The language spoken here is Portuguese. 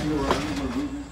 continuar.